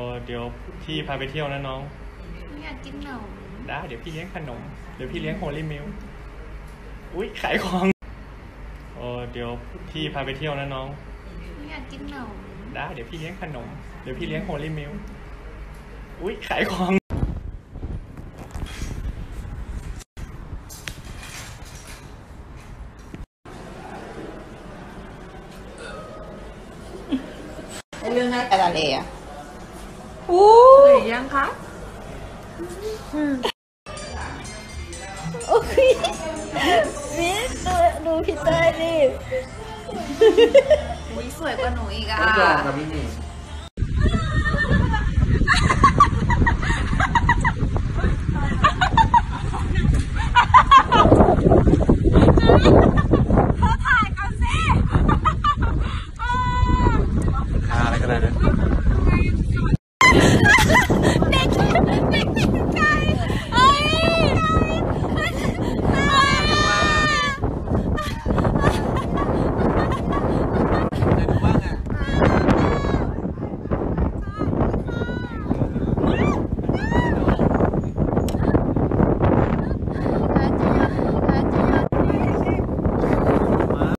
อเดี๋ยวพี่พาไปเที่ยวนะน้องอยากกินขนมได้เดี๋ยวพี่เลี้ยงขนม เดี๋ยวพี่เลี้ยงโฮลี่มิลอุ้ยขายของเออเดี๋ยวพี่พาไปเที่ยวนะน้องอยากกินขนมได้เดี๋ยวพี่เลี้ยงขนม เดี๋ยวพี่เลี้ยงโฮลี่มิลอุ้ยขายของไอ้เรื่องหน้าตาทะเลอะ อู้หรือยังคะโอ้ยมิสดูดูพี่เต้ยดิ อุ้ยสวยกว่าหนูอีกอะ ต้องยอมนะพี่หนิง